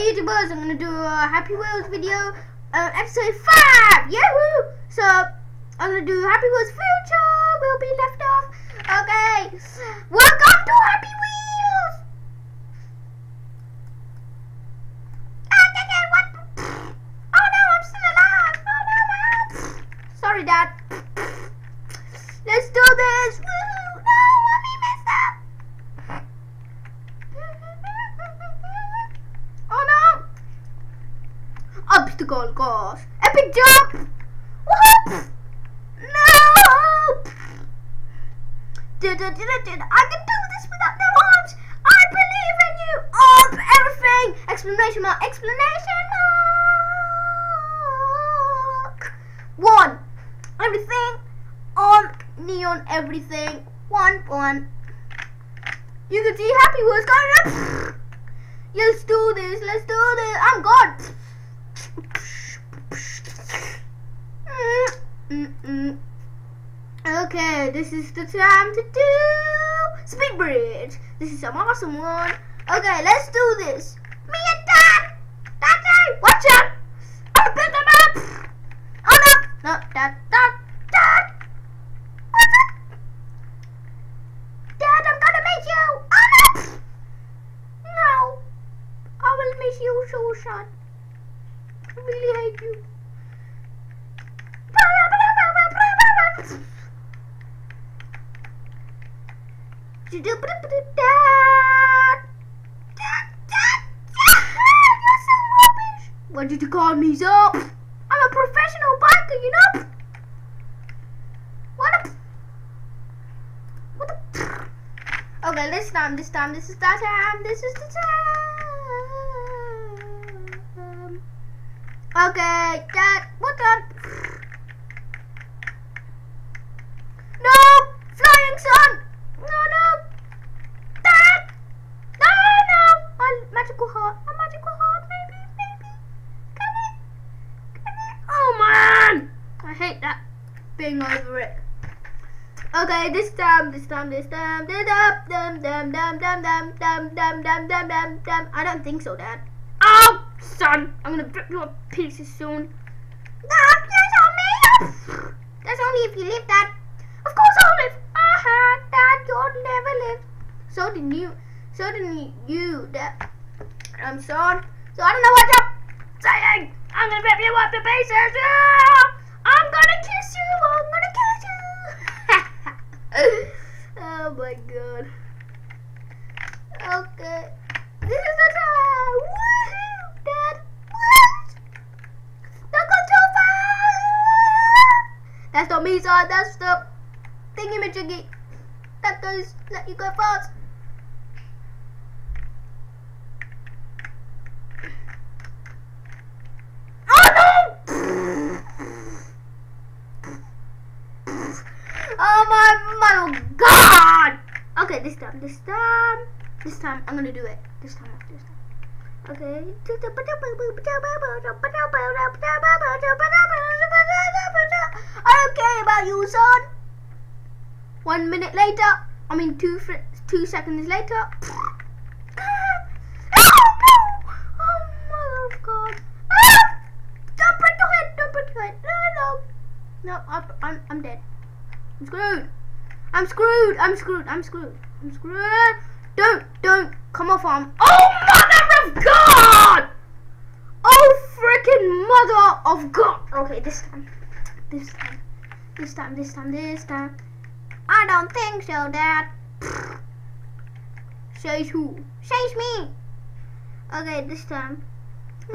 Hey YouTubers, I'm gonna do a Happy Wheels video, uh, episode 5! Yahoo! So, I'm gonna do Happy Wheels Future, we'll be left off. Okay, welcome to Happy Wheels! Ah, yeah, yeah, what? Oh no, I'm still alive! Oh no, no. Sorry, Dad. Let's do this! Woo! No, Mommy messed up! Oh no! Obstacle course. Epic jump! Whoop! No! Did, did, did, did. I can do this without no arms! I believe in you! Up everything! Explanation mark! Explanation mark! One. Everything on neon everything. One, one. You can see Happy Wheels going up. Let's do this. Let's do this. I'm God. Okay, this is the time to do speed bridge. This is some awesome one. Okay, let's do this. Me and Dad. Dad, watch out! I'm picking up. Oh no, no, Dad, Dad, Dad. Dad, I'm gonna miss you. Oh no. No. I will miss you so, son. I really hate you. What did you call me, so? I'm a professional biker, you know? What a... What a... Okay, this time, this time, this is the time, this is the time. Okay, that, what the? No! Flying sun! No, no! Dad! No, no! My magical heart, my magical heart, maybe, maybe. Can it? Can it? Oh, man! I hate that being over it. Okay, this time, this time, this time, dum dum dum dum dum dum dum dum dum dum dum dum. I don't think so, Dad. Oh, son, I'm gonna rip you to pieces soon. That's on me. That's only if you live, Dad. Of course I'll live. Aha, Dad, you'll never live. So did you. So did you, Dad. I'm sorry. So I don't know what you're saying. I'm gonna rip you up to pieces. Ah! I'm gonna kiss you. I'm gonna kiss you. oh my god. Okay. This is the time. Woohoo, Dad. What? That got too far. That's not me, son. That's the thingy-majiggy. That goes, let you go fast. Oh no! Oh my, my god! Okay, this time, this time, this time, I'm gonna do it. This time, this time. Okay. I don't care about you, son. One minute later, I mean two two seconds later. Oh no! Oh mother of God! Ah! Don't break your head! Don't break your head! No, no, no! I'm, I'm, I'm dead. I'm screwed. I'm screwed. I'm screwed. I'm screwed. I'm screwed. Don't, don't come off arm. Oh, mother of God! Oh, freaking mother of God! Okay, this time. This time. This time, this time, this time. I don't think so, Dad. Says who? Says me. Okay, this time.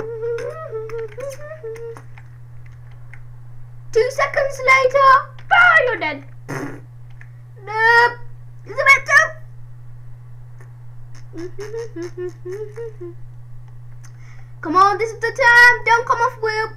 Two seconds later. Ah, you're dead. Nope. Is it better? Come on, this is the time. Don't come off wheel.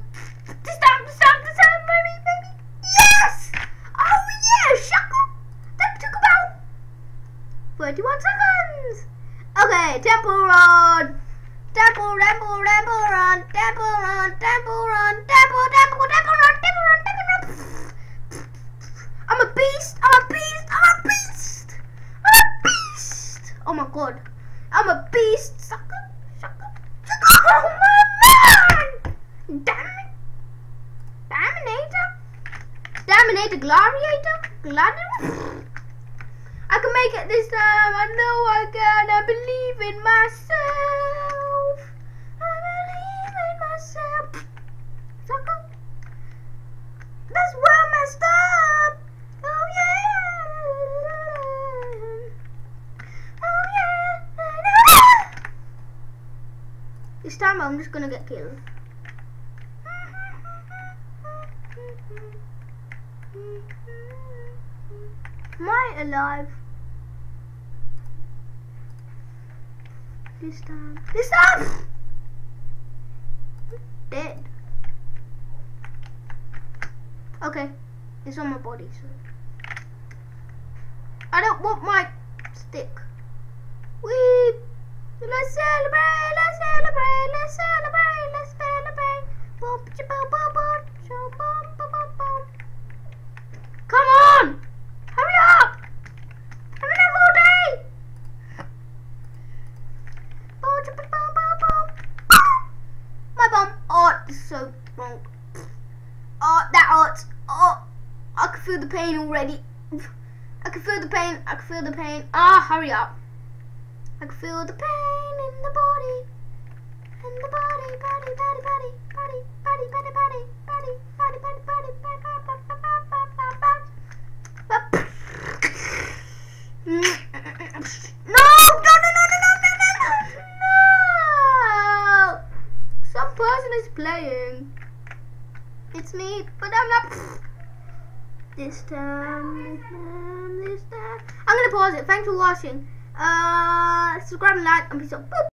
Domin Dominator? Dominator Gladiator? Gladiator? I can make it this time. I know I can. I believe in myself. I believe in myself. That's well messed up. Oh yeah. Oh yeah. This time I'm just gonna get killed. Am I alive? This time. This time! Dead. Okay. It's on my body, so. I don't want my stick. We let's celebrate, let's celebrate, let's celebrate, let's celebrate. Boom, boom, boom, boom, boom, boom, boom, boom, boom. Come on! Hurry up! I'm in all day! Boom, boom, boom, boom, boom. My bum. Oh, this is so wrong. Oh, that hurts. Oh, I can feel the pain already. I can feel the pain. I can feel the pain. Ah, hurry up. I can feel the pain in the body. In the body, body, body, body, body, body, body, body, body, body, body, body, body, body, No, no, no, no, no, no, no, no, no. Some person is playing. It's me, but I'm not. This time, this time. I'm gonna pause it. Thanks for watching. Uh, subscribe and like, and peace out. Boop.